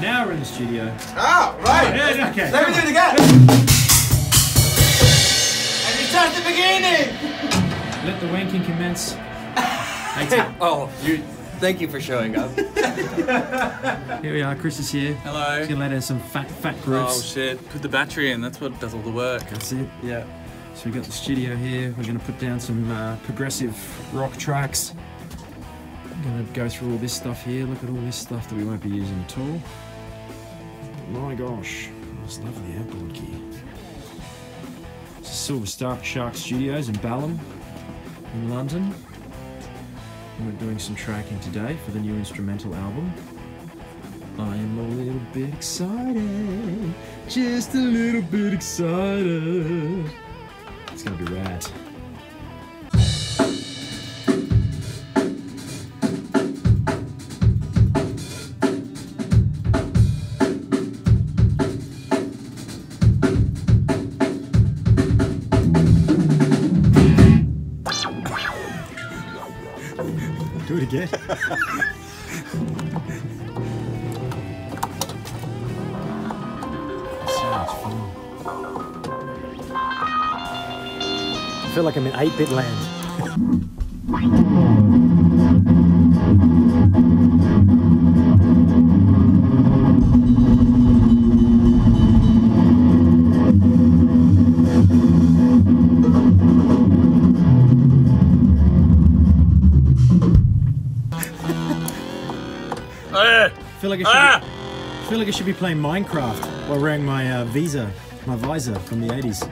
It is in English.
Now we're in the studio. Oh, right. Yeah, okay. Let me do it again. and you start at the beginning. Let the wanking commence. Oh, you. Thank you for showing up. here we are. Chris is here. Hello. He's gonna let out some fat, fat grooves. Oh shit! Put the battery in. That's what does all the work. That's it. yeah. So we got the studio here. We're gonna put down some uh, progressive rock tracks. I'm gonna go through all this stuff here. Look at all this stuff that we won't be using at all. My gosh, that's lovely outboard gear. This is Silver Star Shark Studios in Balham, in London. And we're doing some tracking today for the new instrumental album. I am a little bit excited, just a little bit excited. It's gonna be rad. It again. I feel like I'm in 8 bit land. I feel like I should, Ah! I feel like I should be playing Minecraft while wearing my uh, visa, my visor from the 80s.